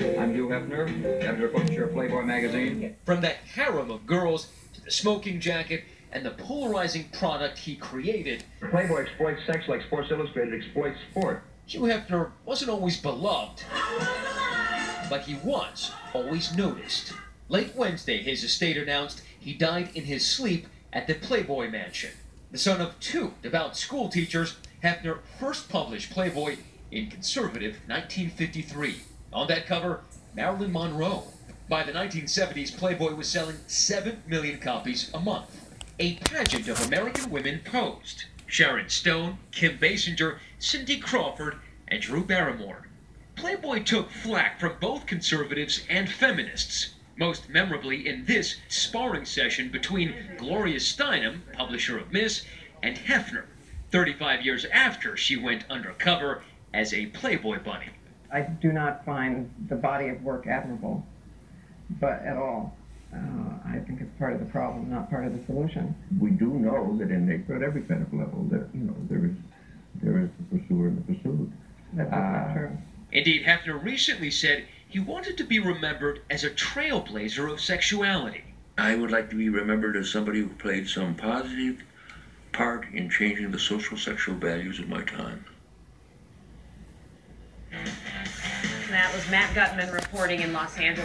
I'm Hugh Hefner, editor-publisher of Playboy magazine. From the harem of girls to the smoking jacket and the polarizing product he created, Playboy exploits sex like Sports Illustrated exploits sport. Hugh Hefner wasn't always beloved, but he was always noticed. Late Wednesday, his estate announced he died in his sleep at the Playboy Mansion. The son of two devout school teachers, Hefner first published Playboy in conservative 1953. On that cover, Marilyn Monroe. By the 1970s, Playboy was selling 7 million copies a month. A pageant of American women posed. Sharon Stone, Kim Basinger, Cindy Crawford, and Drew Barrymore. Playboy took flack from both conservatives and feminists, most memorably in this sparring session between Gloria Steinem, publisher of Ms., and Hefner, 35 years after she went undercover as a Playboy bunny. I do not find the body of work admirable, but at all. Uh, I think it's part of the problem, not part of the solution. We do know that in nature, at every kind of level, there you know there is there is the pursuer and the pursued. That's just Uh, not true. Indeed, Hefner recently said he wanted to be remembered as a trailblazer of sexuality. I would like to be remembered as somebody who played some positive part in changing the social sexual values of my time. That was Matt Gutman reporting in Los Angeles.